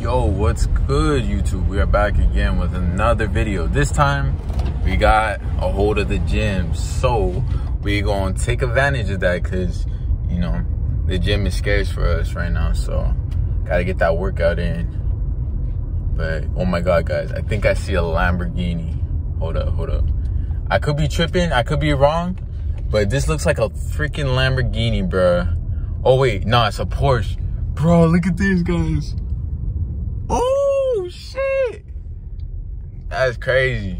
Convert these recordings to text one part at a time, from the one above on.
Yo, what's good, YouTube? We are back again with another video. This time, we got a hold of the gym. So, we gonna take advantage of that because, you know, the gym is scarce for us right now. So, gotta get that workout in. But, oh my God, guys, I think I see a Lamborghini. Hold up, hold up. I could be tripping, I could be wrong, but this looks like a freaking Lamborghini, bruh. Oh, wait, no, it's a Porsche. Bro, look at these guys. Oh shit! That's crazy,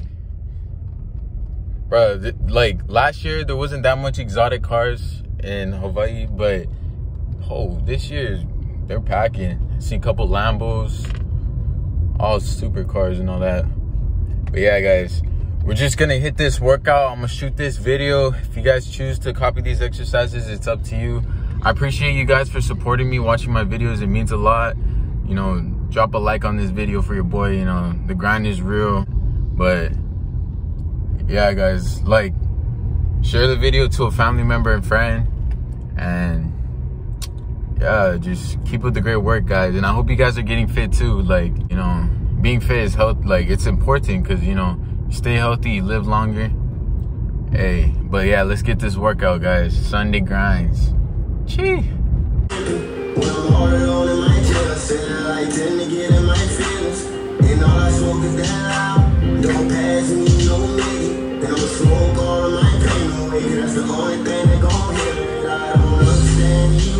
bro. like last year, there wasn't that much exotic cars in Hawaii, but oh, this year they're packing. See a couple Lambos, all super cars and all that. But yeah, guys, we're just gonna hit this workout. I'm gonna shoot this video. If you guys choose to copy these exercises, it's up to you. I appreciate you guys for supporting me, watching my videos. It means a lot. You know, drop a like on this video for your boy. You know, the grind is real. But yeah, guys, like, share the video to a family member and friend. And yeah, just keep up the great work, guys. And I hope you guys are getting fit too. Like, you know, being fit is health. Like, it's important because, you know, stay healthy, live longer. Hey, but yeah, let's get this workout, guys. Sunday grinds. Chee. Feeling like ten to get in my feelings. And all I smoke is that loud. Don't pass me no me. And I'ma smoke all of my pain away. That's the only thing that gon' heal it. I don't understand you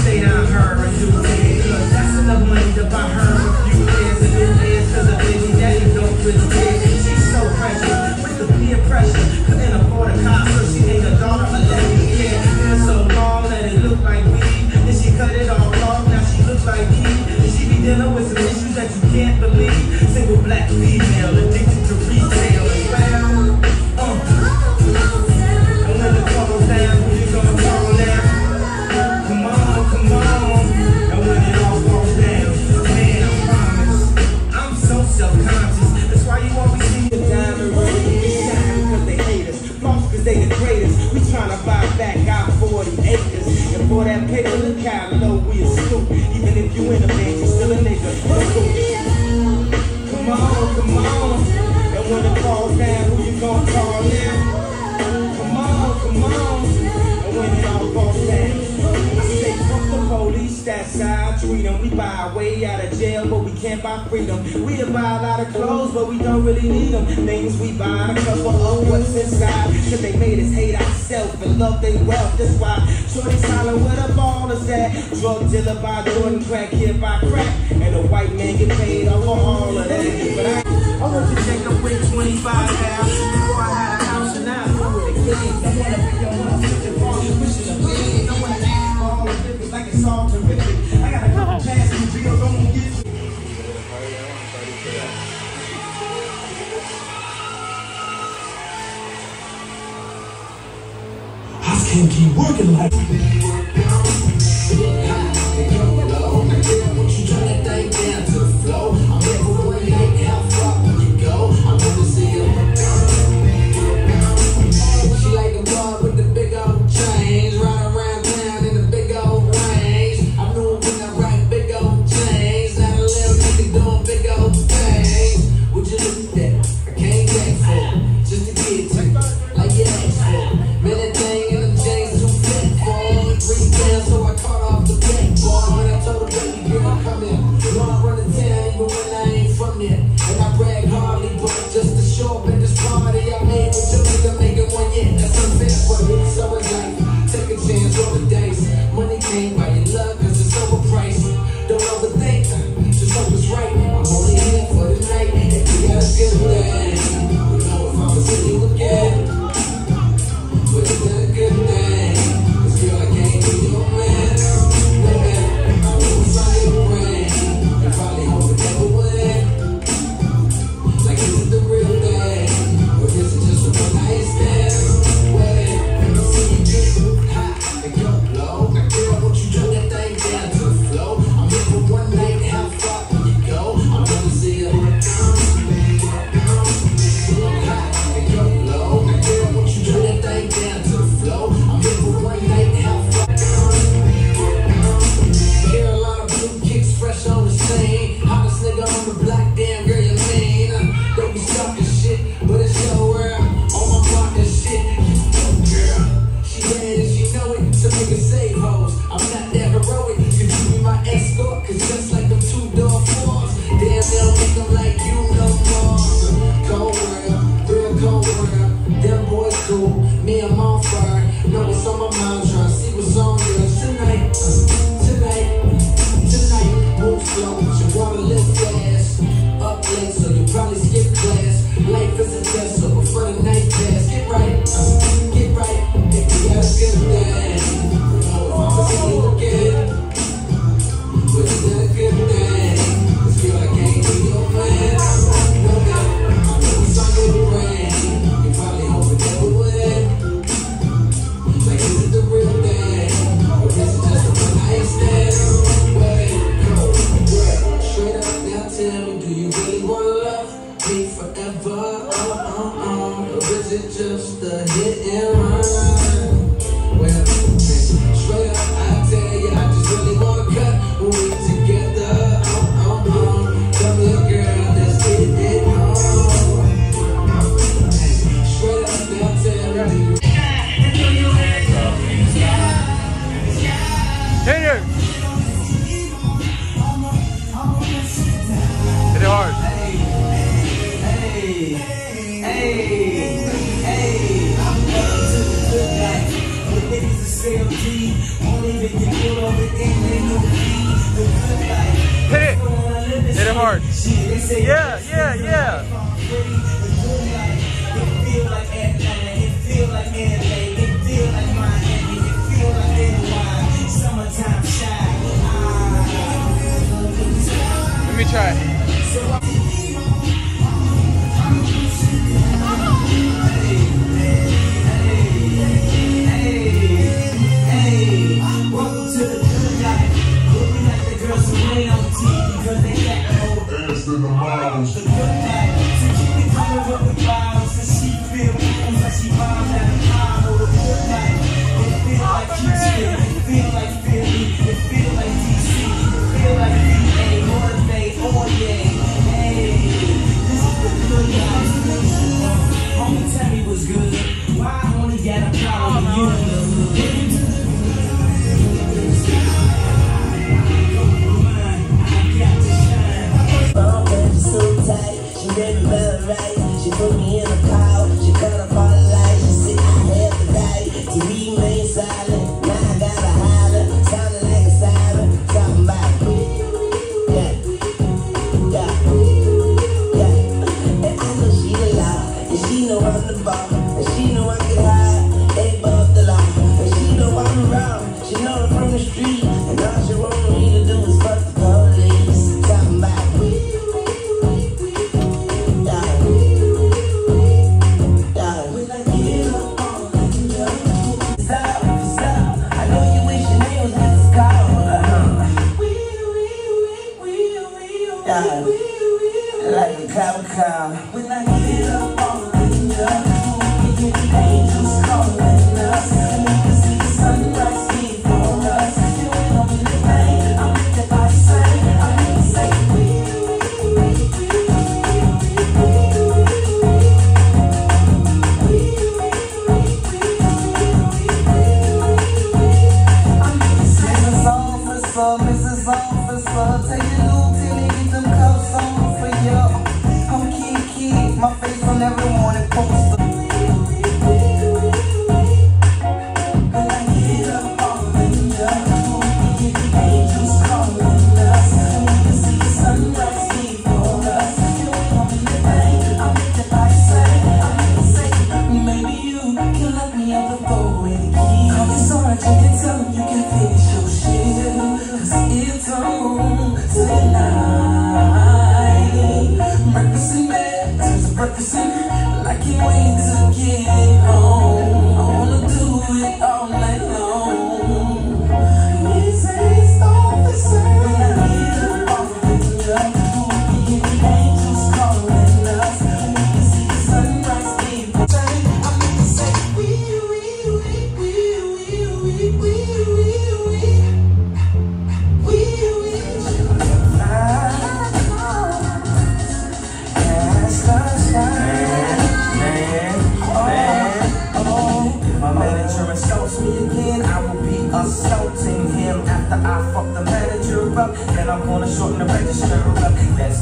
for that paper, look how low we a scoop. Even if you in a band, you still a nigga. Come on, come on. And when it falls down, who you gonna call now? Come on, come on. And when it all falls down, I say fuck the police, that's how I treat 'em. We buy our way out of jail, but we can't buy freedom. We buy a lot of clothes, but we don't really need them. Things we buy to cover up what's inside. Cause they made us hate ourselves and love their wealth. That's why ball. Drug dealer by Jordan, crack here by crack. And a white man get paid all of that. But I, I want to take a quick 25 now. I had a house and I again. I wanna be your one, switching ball, wishing a big. I ask for all the difference like it's all terrific. I got a couple past I'm gonna get I can't keep working like She hoes. I'm not try.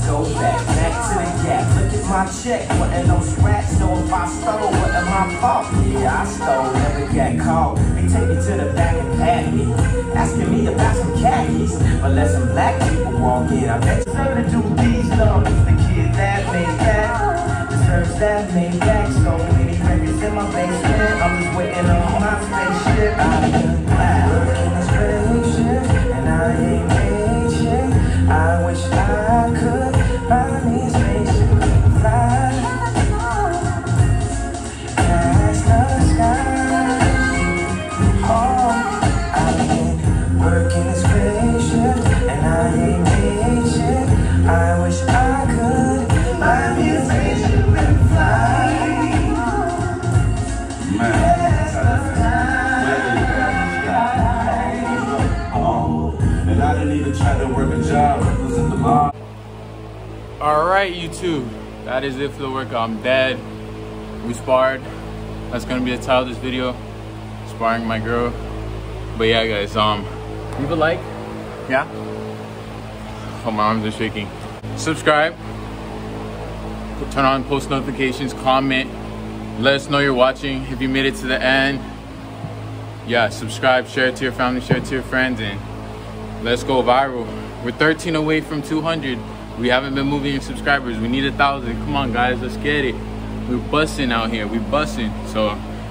Go back, back to the gap. Look at my check, wasn't no scratch. So if I stole, wasn't my fault. Yeah, I stole, never got caught. They take me to the back and pat me, asking me about some khakis. But let some black people walk in. I bet you deserve to do these numbers. The kid that made that deserves that made back. So many records in my basement. I'm just waiting on my spaceship. I done work YouTube. That is it for the workout. I'm dead. We sparred. That's gonna be the title of this video. Sparring my girl. But yeah, guys. Um, leave a like. Yeah. Oh, my arms are shaking. Subscribe. Turn on post notifications. Comment. Let us know you're watching. If you made it to the end, yeah, subscribe, share it to your family, share it to your friends, and let's go viral. We're 13 away from 200. We haven't been moving in subscribers. We need a thousand. Come on, guys, let's get it. We're busting out here. We're busting. So,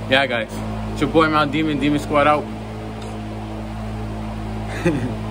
yeah, guys. It's your boy MalDemon. Demon Squad out.